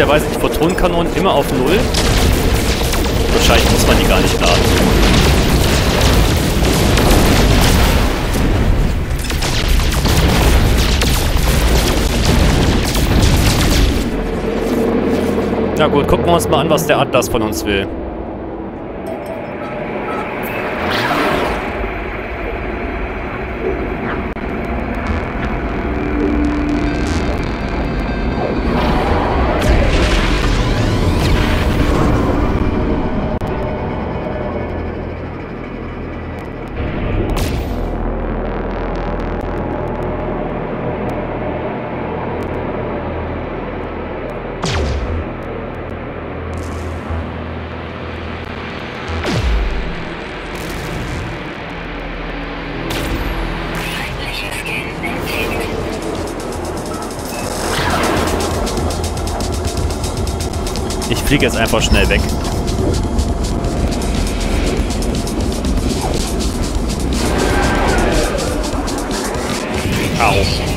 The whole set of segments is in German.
lustigerweise die Photonenkanonen immer auf Null. Wahrscheinlich muss man die gar nicht laden. Na gut, gucken wir uns mal an, was der Atlas von uns will. Fliege jetzt einfach schnell weg. Au.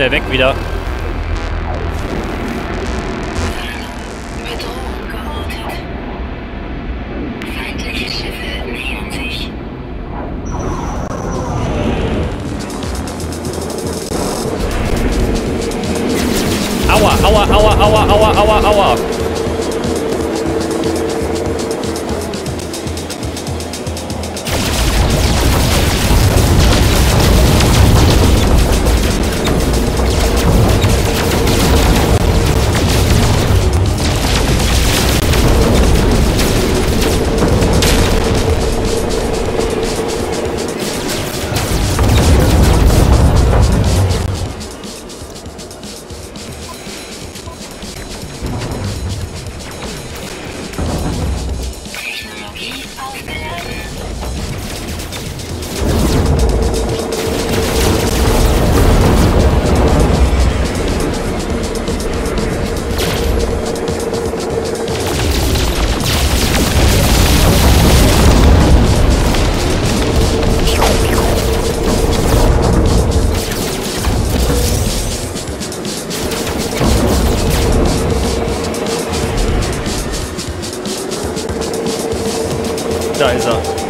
Schnell weg wieder. Aua, aua, aua, aua, aua, aua, aua. Er.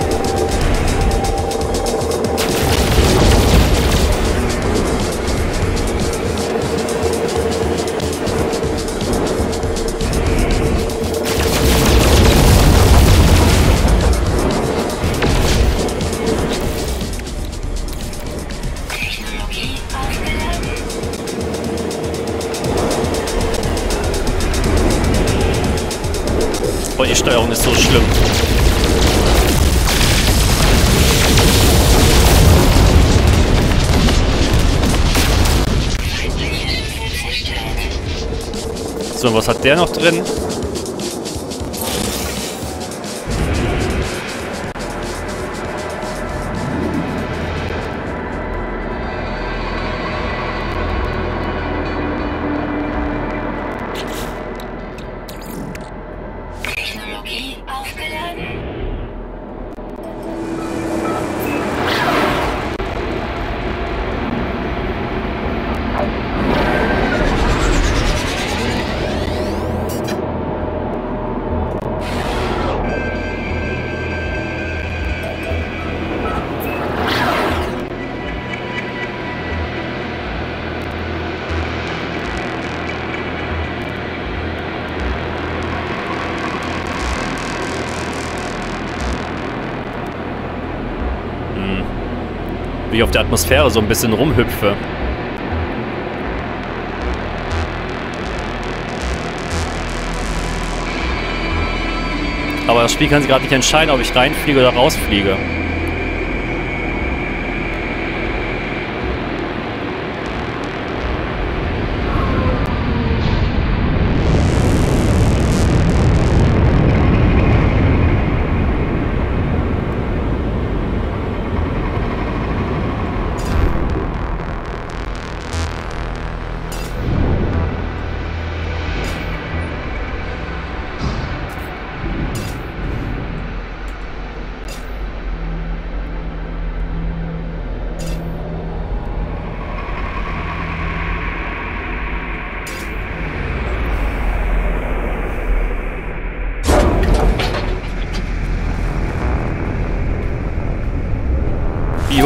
Boah, die Steuerung ist so schlimm. So, was hat der noch drin? Wie ich auf der Atmosphäre so ein bisschen rumhüpfe. Aber das Spiel kann sich gerade nicht entscheiden, ob ich reinfliege oder rausfliege.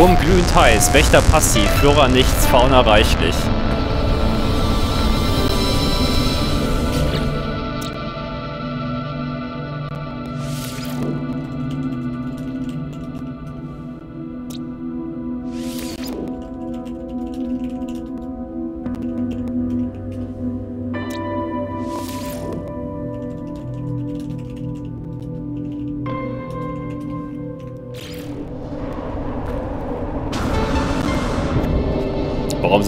Biom glühend heiß, Wächter passiv, Flora nichts, Fauna reichlich.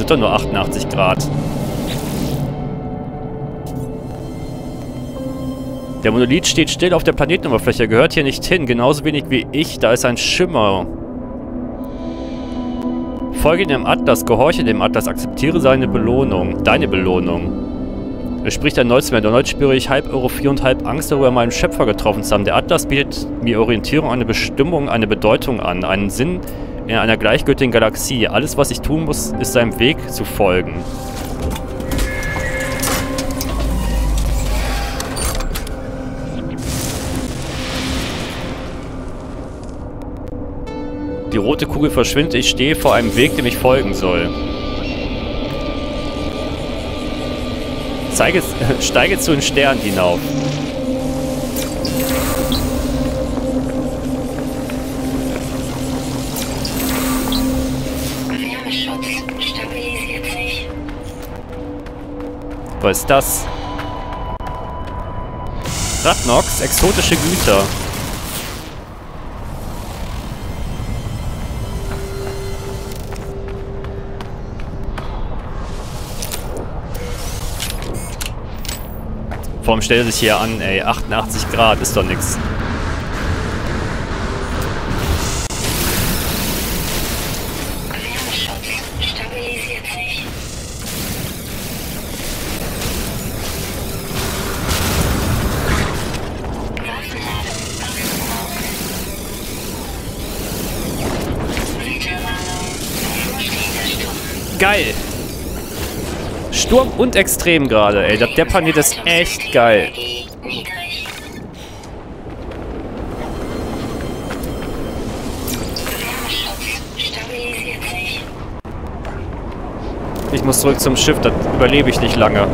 Sind da nur 88 Grad? Der Monolith steht still auf der Planetenoberfläche, gehört hier nicht hin, genauso wenig wie ich, da ist ein Schimmer. Folge dem Atlas, gehorche dem Atlas, akzeptiere seine Belohnung, deine Belohnung. Es spricht zu mir, erneut spüre ich halb Europhier und halb Angst darüber, meinen Schöpfer getroffen zu haben. Der Atlas bietet mir Orientierung, eine Bestimmung, eine Bedeutung an, einen Sinn, in einer gleichgültigen Galaxie. Alles, was ich tun muss, ist seinem Weg zu folgen. Die rote Kugel verschwindet. Ich stehe vor einem Weg, dem ich folgen soll. Zeige, steige zu den Sternen hinauf. Was ist das? Radnox, exotische Güter. Warum stellt sich hier an, ey? 88 Grad ist doch nix. Sturm und extrem gerade, ey. Der Planet ist echt geil. Ich muss zurück zum Schiff, das überlebe ich nicht lange.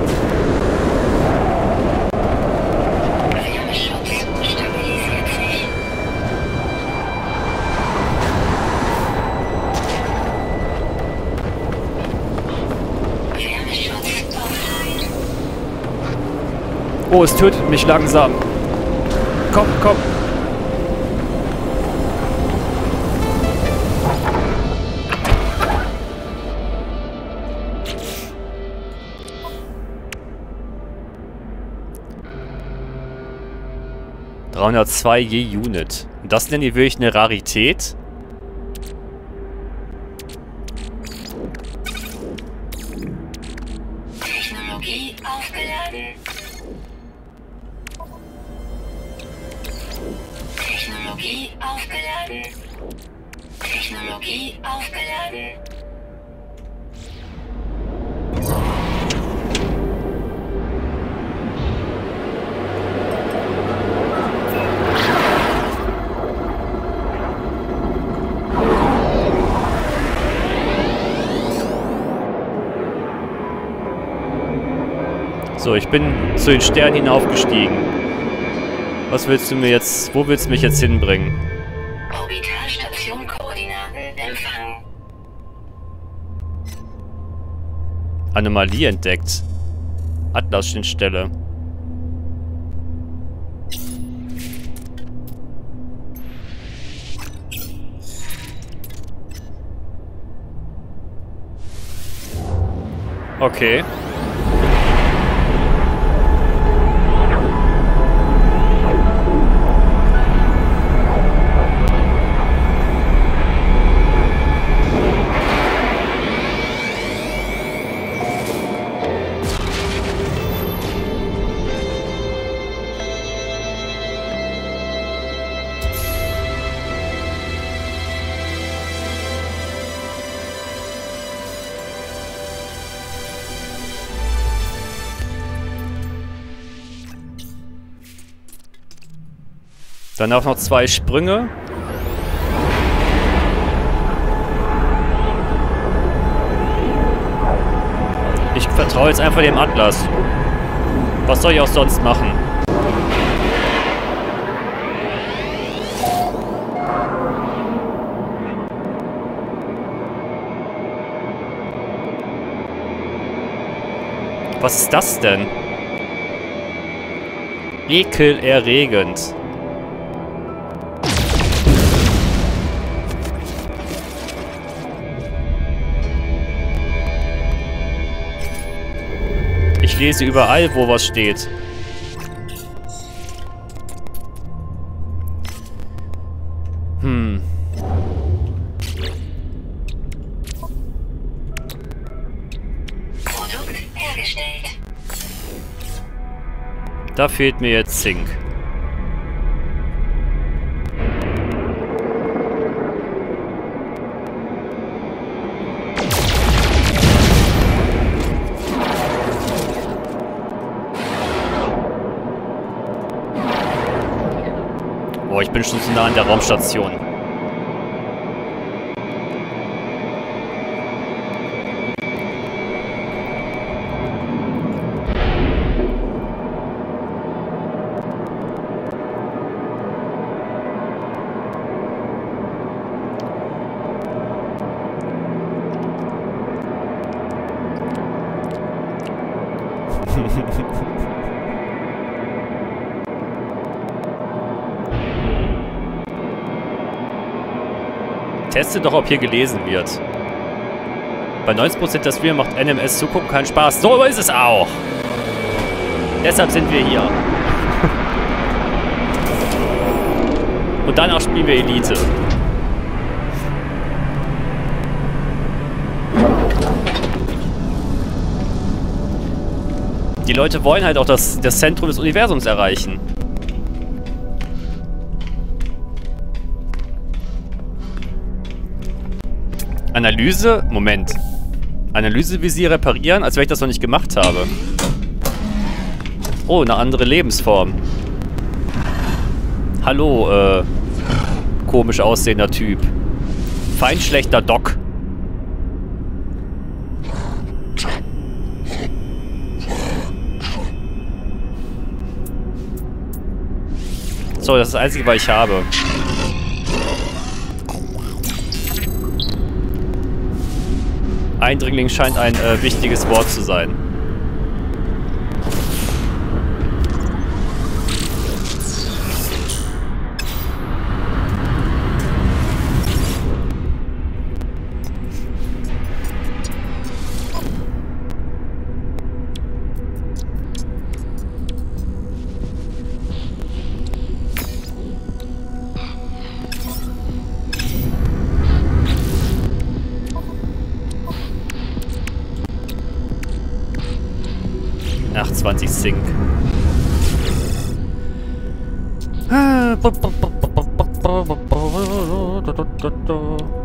Oh, es tötet mich langsam. Komm, komm. ...302 je Unit. Das nenne ich wirklich eine Rarität. Technologie aufgeladen. So, ich bin zu den Sternen hinaufgestiegen. Was willst du mir jetzt... Wo willst du mich jetzt hinbringen? Anomalie entdeckt. Atlas-Schnittstelle. Okay. Dann Danach noch zwei Sprünge. Ich vertraue jetzt einfach dem Atlas. Was soll ich auch sonst machen? Was ist das denn? Ekelerregend. Lese überall, wo was steht. Hm. Da fehlt mir jetzt Zink. Boah, ich bin schon zu nah an der Raumstation. Teste doch, ob hier gelesen wird. Bei 90% der Streamer macht NMS zugucken keinen Spaß. So ist es auch. Deshalb sind wir hier. Und danach spielen wir Elite. Die Leute wollen halt auch das, das Zentrum des Universums erreichen. Analyse? Moment. Analysevisier reparieren, als wenn ich das noch nicht gemacht habe. Oh, eine andere Lebensform. Hallo, äh, komisch aussehender Typ. Feinschlechter Doc. So, das ist das Einzige, was ich habe. Eindringling scheint ein äh, wichtiges Wort zu sein. sink.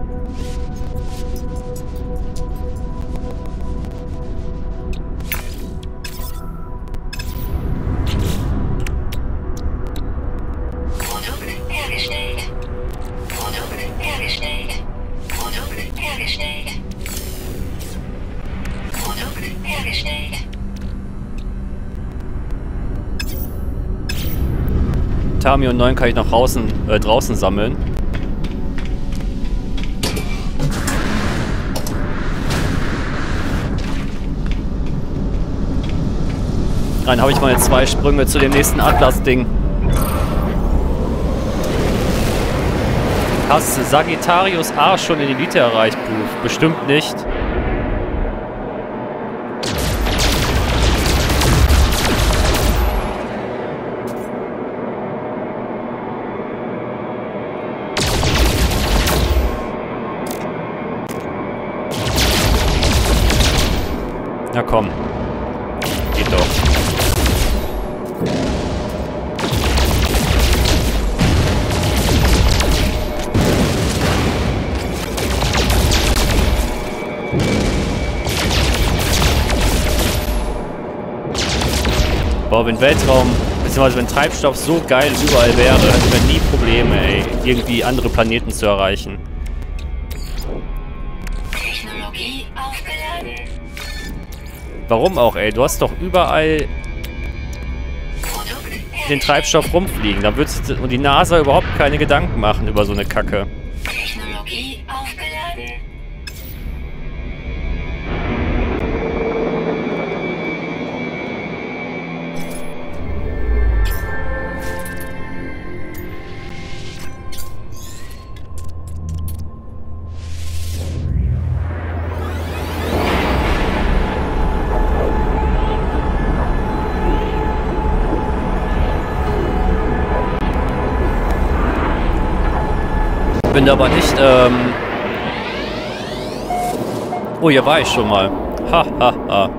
Und 9 kann ich noch draußen, äh, draußen sammeln. Dann habe ich meine zwei Sprünge zu dem nächsten Atlas-Ding. Hast Sagittarius A schon in Elite erreicht, Booth? Bestimmt nicht. Komm. Geht doch. Boah, wenn Weltraum, beziehungsweise wenn Treibstoff so geil überall wäre, hätten wir nie Probleme, ey, irgendwie andere Planeten zu erreichen. Warum auch, ey? Du hast doch überall den. Treibstoff rumfliegen. Da wird sich und die NASA überhaupt keine Gedanken machen über so eine Kacke. Bin aber nicht, ähm... Oh, hier war ich schon mal. Ha, ha, ha.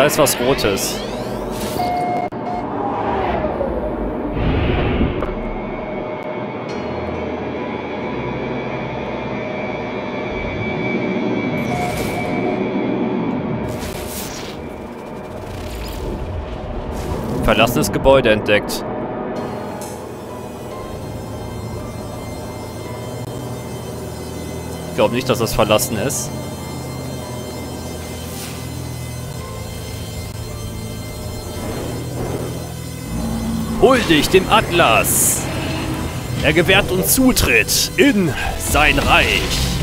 Da ist was Rotes. Verlassenes Gebäude entdeckt. Ich glaube nicht, dass das verlassen ist. Huldig dem Atlas! Er gewährt uns Zutritt in sein Reich.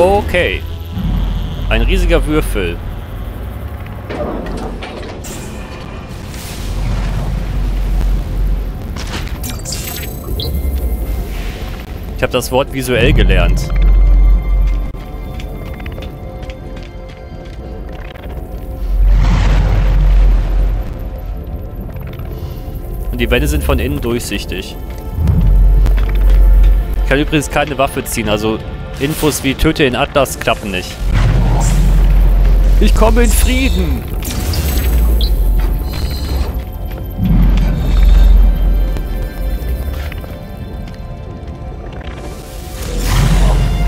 Okay. Ein riesiger Würfel. Ich habe das Wort visuell gelernt. Und die Wände sind von innen durchsichtig. Ich kann übrigens keine Waffe ziehen, also Infos wie töte den Atlas klappen nicht. Ich komme in Frieden!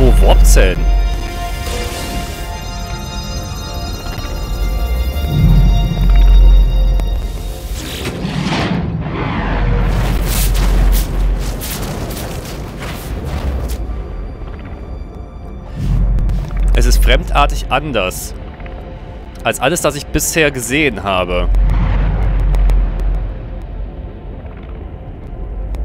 Oh, Warpzellen. Es fremdartig anders. Als alles, das ich bisher gesehen habe.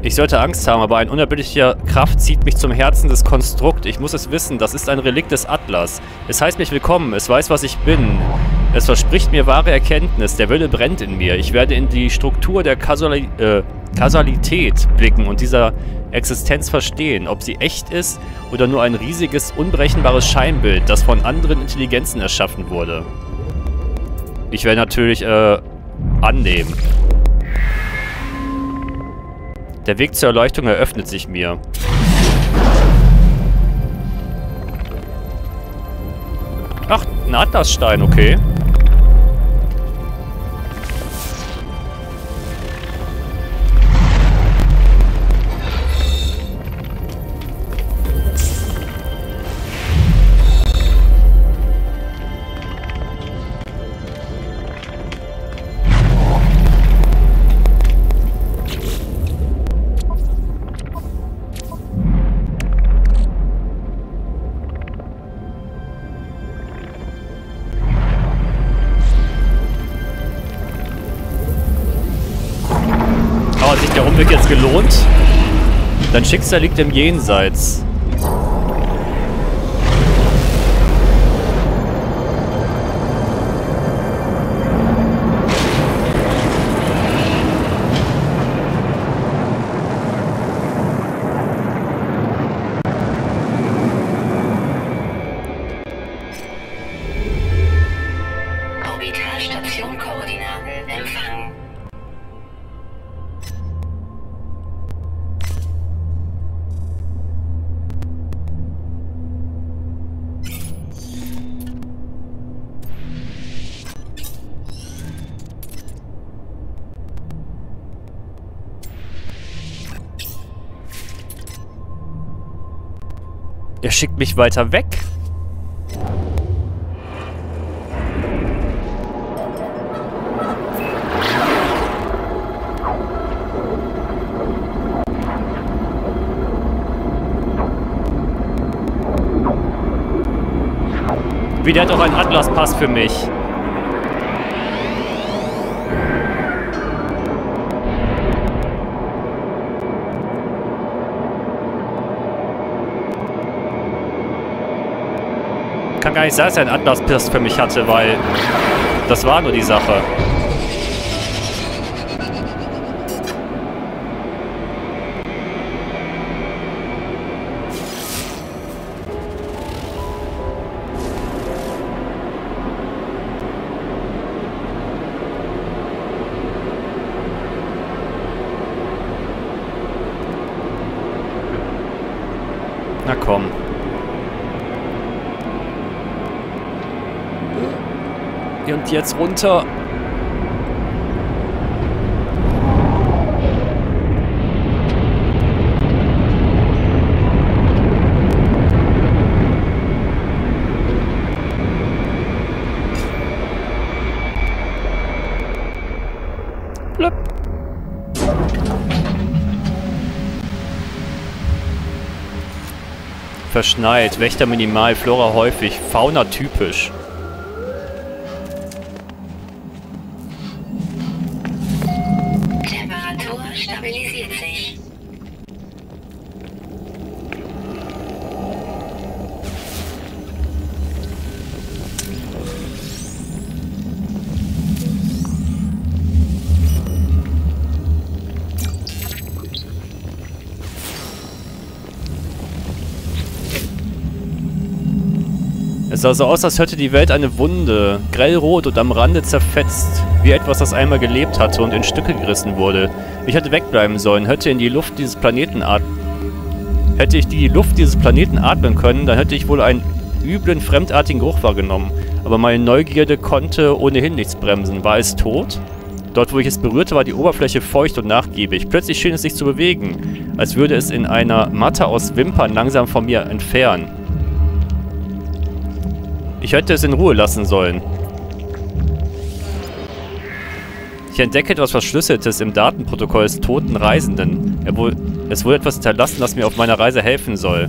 Ich sollte Angst haben, aber ein unerbittlicher Kraft zieht mich zum Herzen des Konstrukt. Ich muss es wissen, das ist ein Relikt des Atlas. Es heißt mich willkommen, es weiß, was ich bin. Es verspricht mir wahre Erkenntnis, der Wille brennt in mir. Ich werde in die Struktur der Kausali äh, Kausalität blicken und dieser Existenz verstehen, ob sie echt ist oder nur ein riesiges, unberechenbares Scheinbild, das von anderen Intelligenzen erschaffen wurde. Ich werde natürlich, äh, annehmen. Der Weg zur Erleuchtung eröffnet sich mir. Ach, ein Atlasstein, okay. Schicksal liegt im Jenseits. Er schickt mich weiter weg. Wie der hat auch einen Atlas-Pass für mich. Gar nicht sein, dass er einen Atlas-Pass für mich hatte, weil das war nur die Sache. Jetzt runter. Verschneit, Wächter minimal, Flora häufig, Fauna typisch. Sah so aus, als hätte die Welt eine Wunde, grellrot und am Rande zerfetzt, wie etwas, das einmal gelebt hatte und in Stücke gerissen wurde. Ich hätte wegbleiben sollen, hätte in die Luft dieses Planeten atmen. Hätte ich die Luft dieses Planeten atmen können, dann hätte ich wohl einen üblen, fremdartigen Geruch wahrgenommen. Aber meine Neugierde konnte ohnehin nichts bremsen. War es tot? Dort, wo ich es berührte, war die Oberfläche feucht und nachgiebig. Plötzlich schien es sich zu bewegen, als würde es in einer Matte aus Wimpern langsam von mir entfernen. Ich hätte es in Ruhe lassen sollen. Ich entdecke etwas Verschlüsseltes im Datenprotokoll des toten Reisenden. Es wurde etwas hinterlassen, das mir auf meiner Reise helfen soll.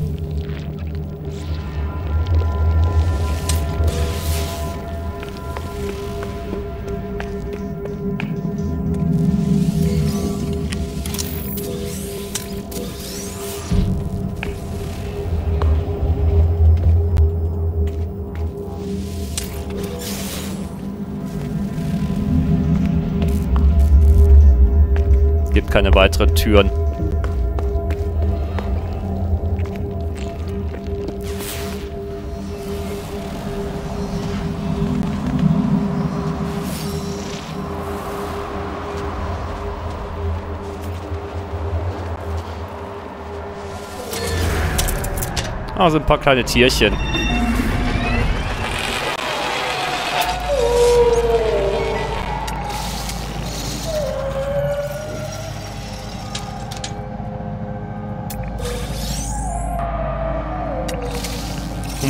Keine weiteren Türen. Ah, so ein paar kleine Tierchen.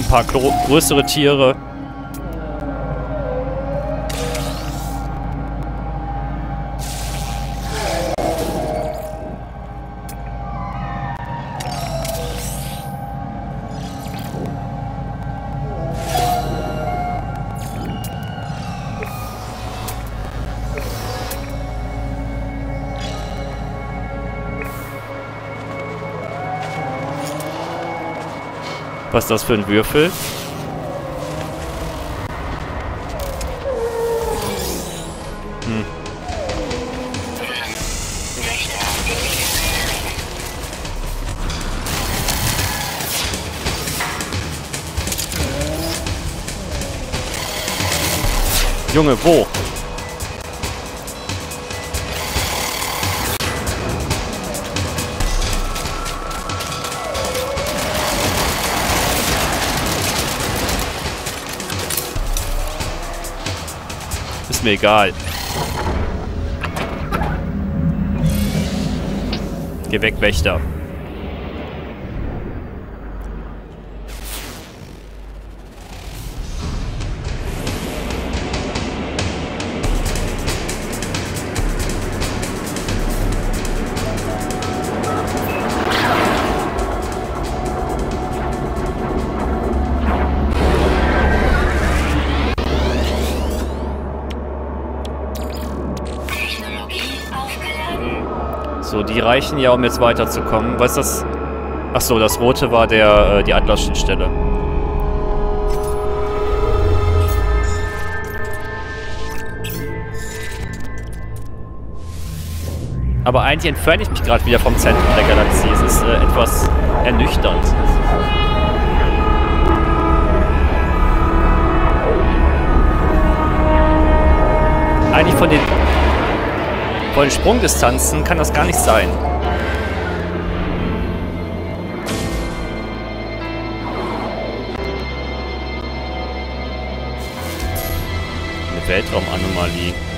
Paar größere Tiere. Was ist das für ein Würfel? Hm. Junge, wo? Ist mir egal. Geh weg, Wächter. Die reichen ja, um jetzt weiterzukommen. Was ist das? Achso, das rote war der, äh, die Atlas-Schnittstelle. Aber eigentlich entferne ich mich gerade wieder vom Zentrum der Galaxie. Es ist äh, etwas ernüchternd. Eigentlich von den, von Sprungdistanzen kann das gar nicht sein. Eine Weltraumanomalie.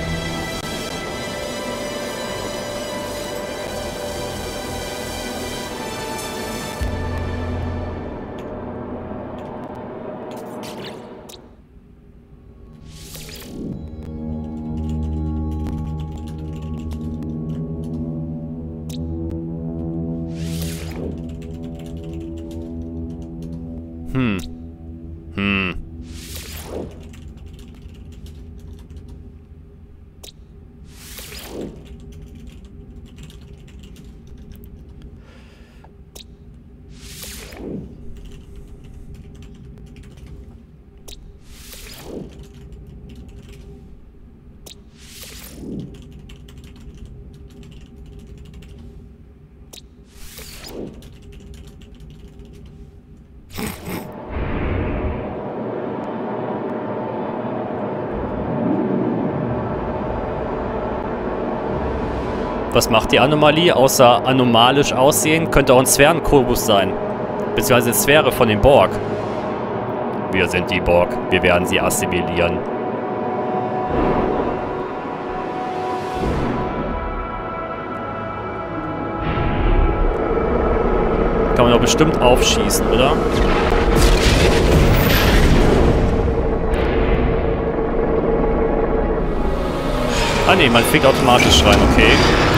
Was macht die Anomalie? Außer anomalisch aussehen, könnte auch ein Sphärenkubus sein. Beziehungsweise Sphäre von den Borg. Wir sind die Borg. Wir werden sie assimilieren. Kann man doch bestimmt aufschießen, oder? Ah ne, man fliegt automatisch rein, okay.